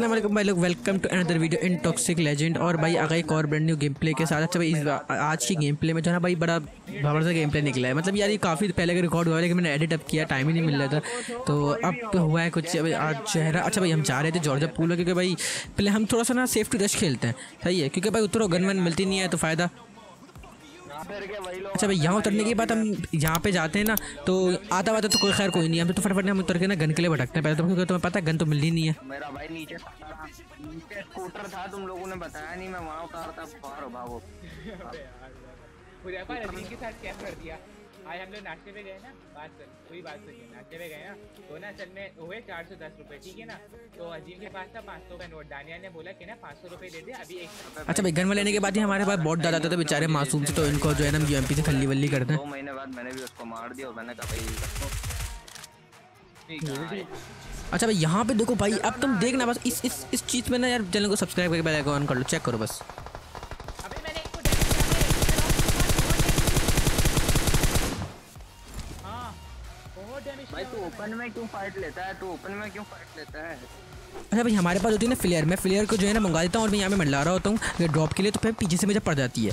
वालेकुम भाई लोग। Welcome to another video in toxic legend और भाई आ एक और ब्रांड न्यू गेम प्ले के साथ। अच्छा भाई, इस आज की गेम प्ले में जो है ना भाई, बड़ा भवर सा गेम प्ले निकला है। मतलब यार, ये काफ़ी पहले का रिकॉर्ड हुआ है, लेकिन मैंने एडिट अप किया टाइम ही नहीं मिल रहा था। तो अब हुआ है कुछ आज चेहरा अच्छा भाई, हम जा रहे थे जॉर्जा पूल क्योंकि भाई, पहले हम थोड़ा सा ना सेफ्टी रश खेलते हैं। सही है, क्योंकि भाई, उतरो गन वन मिलती नहीं है तो फ़ायदा। अच्छा भाई यहाँ उतरने के बाद हम यहाँ पे जाते हैं ना तो आता वाता तो कोई खैर कोई नहीं हम तो फटाफट हम उतर के ना गन के लिए भटकते हैं। पहले तो क्योंकि तुम्हें पता है गन तो मिलनी नहीं है। मेरा भाई नीचे नीचे स्कूटर था तुम लोगों ने बताया नहीं मैं वहाँ उतारता बाहर भागो मुझे के साथ क्या कर दिया। आज हम लोग नाश्ते पे गए ना? बात कर पूरी बात सुनिए नाश्ते पे गए ना? तो ना असल में हुए चार सौ दस रुपये ठीक है ना? तो अजीम के पास था पाँच सौ का नोट। दानिया ने बोला कि ना पाँच सौ रुपये दे दे अभी एक अच्छा भाई गन में लेने के बाद ही हमारे पास बहुत ज़्यादा था बेचारे मासूम से तो इनको जो है ना यूएमपी से खल्ली वल्ली करते दो। महीने बाद मैंने भी उसको मार दिया और मैंने कहा भाई अच्छा भाई यहाँ पे देखो भाई अब तुम देखना बस इस इस इस चीज़ में ना यार चैनल को सब्सक्राइब करके बेल आइकन ऑन कर लो चेक करो बस। ओपन में क्यों फाइट लेता है? तू ओपन में क्यों फाइट लेता है? अच्छा भाई, हमारे पास होती है ना फ्लेयर। मैं फ्लेयर को जो है ना मंगा देता हूँ और मैं यहाँ पे मंडला रहा होता हूँ। ड्रॉप के लिए तो फिर पीछे से मुझे पड़ जाती है।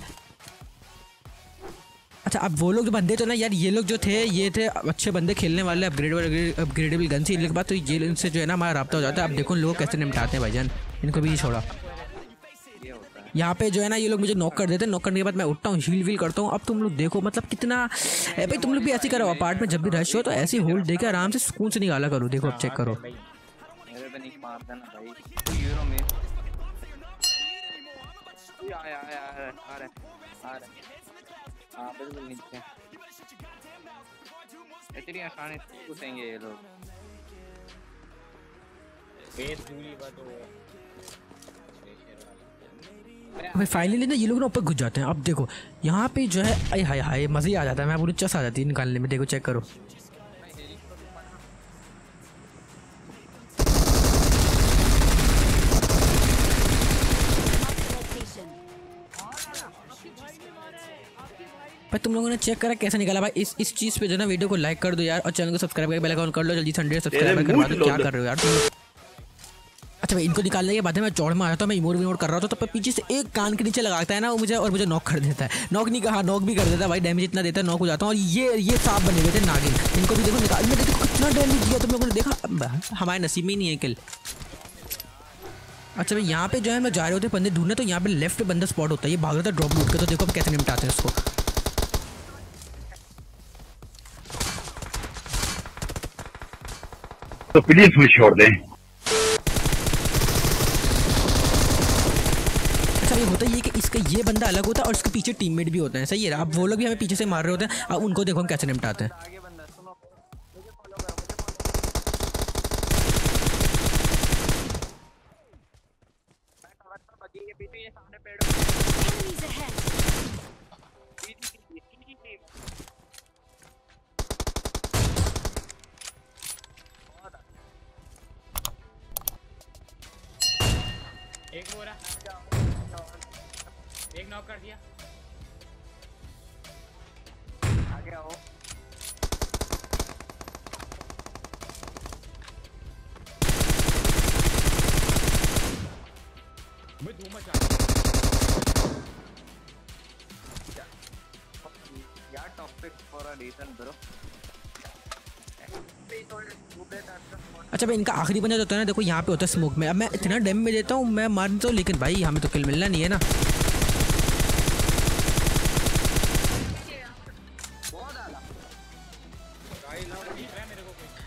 अच्छा अब वो लोग जो बंदे तो ना यार, ये लोग जो थे, ये थे अच्छे बंदे खेलने वाले अपग्रेडेबल अपग्रेडेबल गन से इनके बाद तो ये इनसे जो है ना हमारा रब्ता हो जाता है। अब देखो लोग कैसे निपटाते हैं भाईजान इनको भी छोड़ा। यहाँ पे जो है ना, ये लोग मुझे नॉक कर देते हैं। नॉक करने के बाद मैं उठता हूँ हील वील करता हूँ। अब तुम लोग देखो मतलब कितना भाई तुम लोग भी ऐसे करो अपार्ट में जब भी रश हो तो ऐसे होल्ड देके आराम से सुकून से निकाला करो। देखो, अब चेक करो। ये आया भाई फाइनली ना ये लोग ना ऊपर घुस जाते हैं। अब देखो यहाँ पे जो है अरे हाय हाय मज़े ही आ जाता है। मैं पूरी चस आ जाती है निकालने में। देखो चेक करो। भाई तुम लोगों ने चेक करा कैसे निकाला? भाई इस इस चीज़ पे जो ना वीडियो को लाइक कर दो यार और चैनल को सब्सक्राइब करके बेल आइकन कर लो। जल्दी संडे सब्सक्राइब करवा दो। क्या कर रहे हो यार तुम अच्छा भाई, इनको निकालने के बाद में मैं चौड़ में आ आया था, मैं इमोट विमोट कर रहा था तो पीछे से एक कान के नीचे लगाता है ना, वो मुझे और मुझे नॉक कर देता है। नॉक नहीं कहा नॉक भी कर देता है, भाई डैमेज इतना देता है नॉक हो जाता हूँ, और ये ये सांप बने हुए थे नागिन। इनको भी देखो, निकाल मैं देखो कितना डैमेज दिया तुम लोगों ने देखा हमारे नसीब में ही नहीं है किल अच्छा भाई, यहाँ पे जो है, मैं जा रहे होते बंदे ढूँढने तो यहाँ पे लेफ़्ट पे बंदा स्पॉट होता है। ये भाग रहा था ड्रॉप लूट के तो देखो हम कैसे निपटाते हैं उसको। तो प्लीज़ मुझे छोड़ दें अच्छा ये होता ये बंदा अलग होता है और इसके पीछे टीममेट भी होते हैं। सही है अब वो लोग भी हमें पीछे से मार रहे होते हैं। अब उनको देखो हम कैसे निपटाते हैं! एक बोरा एक नॉक कर दिया। आगे आओ मैं धूम मचा यार topic for a reason bro अच्छा भाई इनका आखिरी बंदा जो होता है ना देखो यहाँ पे होता है स्मोक में। अब मैं इतना डैम में देता हूँ मैं मार देता हूँ लेकिन भाई हमें तो किल मिलना नहीं है ना।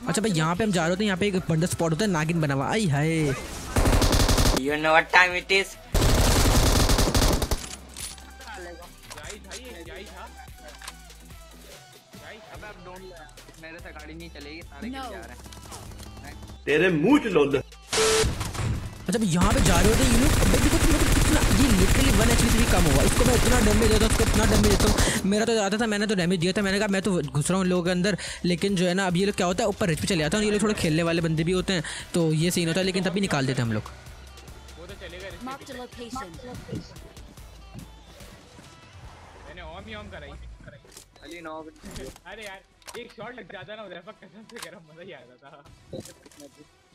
अच्छा भाई यहाँ पे हम जा रहे होते हैं यहाँ पे एक बंडर स्पॉट होता है नागिन बना हुआ। आई हाय। You know what time it is जाई था ये जाई था जाई अब अब डोंट मेरे से गाड़ी नहीं चलेगी सारे No. जा रहे हैं तेरे मुँह चलो लोल। अच्छा यहाँ पे जा रहे होते हैं ये लोग देखो तुम लोग कितना ये लिटरली वन एच भी कम होगा इसको मैं इतना डैमेज देता हूँ उसको इतना डैमेज देता हूँ। मेरा तो ज़्यादा था मैंने तो डैमेज दिया था। मैंने कहा मैं तो घुस रहा हूँ लोगों के अंदर लेकिन जो है ना अब ये लोग क्या होता है ऊपर रिच पे चले जाता है ये लोग थोड़े खेलने वाले बंदे भी होते हैं। तो ये सीन होता है लेकिन तभी निकाल देते हैं हम लोग। वो तो अरे यार एक शॉट लग जाता ना उधर पर कसम से गरम मज़ा ही आ जाता।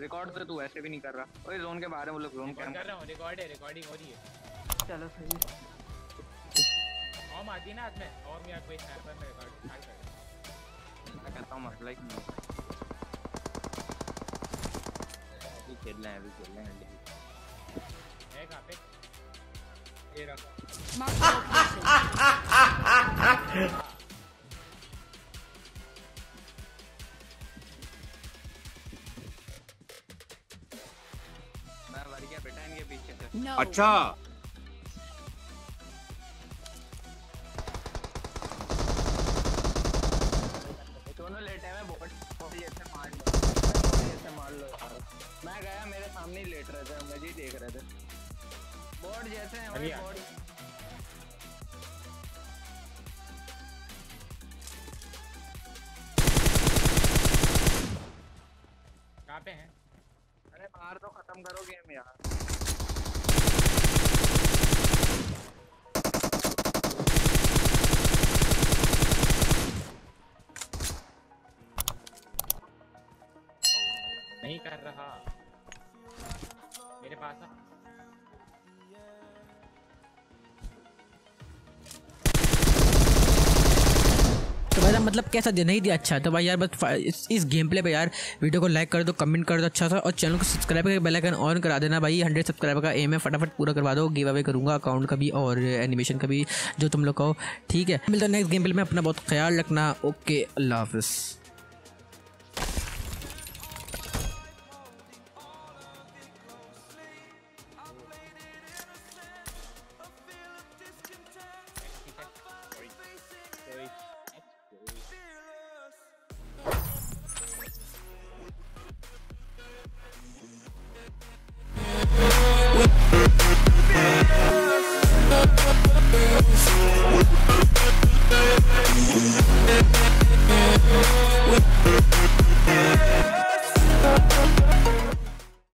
रिकॉर्ड तो तू ऐसे भी नहीं कर रहा। ओए जोन के बाहर है वो लोग जोन कर रहा हूँ रिकॉर्ड है रिकॉर्डिंग हो रही है। चलो सही ऑम आती है ना हाथ में ऑम या कोई स्नैपर में रिकॉर्ड स्टार्ट कर। मैं कहता हूँ मसला ही नहीं। अभी खेल रहे हैं अभी खेल रहे हैं। है कहाँ पे? ये रहा अच्छा। दोनों लेटे हैं बहुत बहुत ऐसे मार लो। बहुत ऐसे मार लो मैं गया मेरे सामने ही लेट रहे थे मैं जी देख रहे थे। बोर्ड जैसे हैं बोर्ड मतलब कैसा दिया? नहीं दिया अच्छा तो भाई यार बस इस, इस गेम प्ले पर यार वीडियो को लाइक कर दो कमेंट कर दो अच्छा सा और चैनल को सब्सक्राइब करके बेल आइकन ऑन करा देना भाई। हंड्रेड सब्सक्राइबर का एम है फटाफट पूरा करवा दो गिव अवे करूँगा अकाउंट का भी और एनिमेशन का भी जो तुम लोग कहो ठीक है। मिलता है नेक्स्ट गेम प्ले में अपना बहुत ख्याल रखना ओके अल्लाह हाफिज़।